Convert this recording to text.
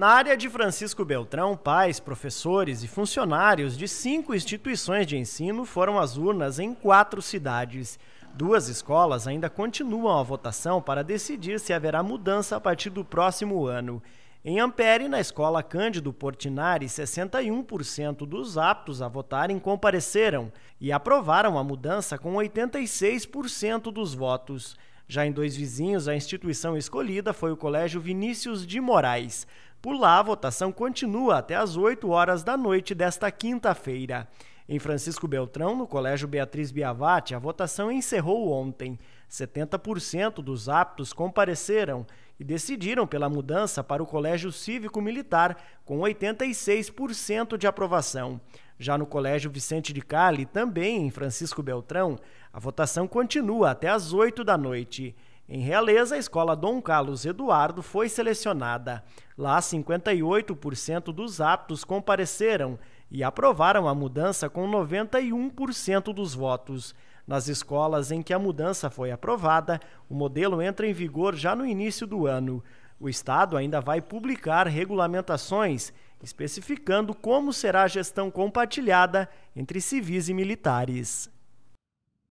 Na área de Francisco Beltrão, pais, professores e funcionários de cinco instituições de ensino foram às urnas em quatro cidades. Duas escolas ainda continuam a votação para decidir se haverá mudança a partir do próximo ano. Em Ampere, na escola Cândido Portinari, 61% dos aptos a votarem compareceram e aprovaram a mudança com 86% dos votos. Já em dois vizinhos, a instituição escolhida foi o Colégio Vinícius de Moraes. Por lá, a votação continua até às 8 horas da noite desta quinta-feira. Em Francisco Beltrão, no Colégio Beatriz Biavati, a votação encerrou ontem. 70% dos aptos compareceram e decidiram pela mudança para o Colégio Cívico Militar, com 86% de aprovação. Já no Colégio Vicente de Cali, também em Francisco Beltrão, a votação continua até às 8 da noite. Em Realeza, a escola Dom Carlos Eduardo foi selecionada. Lá, 58% dos aptos compareceram e aprovaram a mudança com 91% dos votos. Nas escolas em que a mudança foi aprovada, o modelo entra em vigor já no início do ano. O Estado ainda vai publicar regulamentações especificando como será a gestão compartilhada entre civis e militares.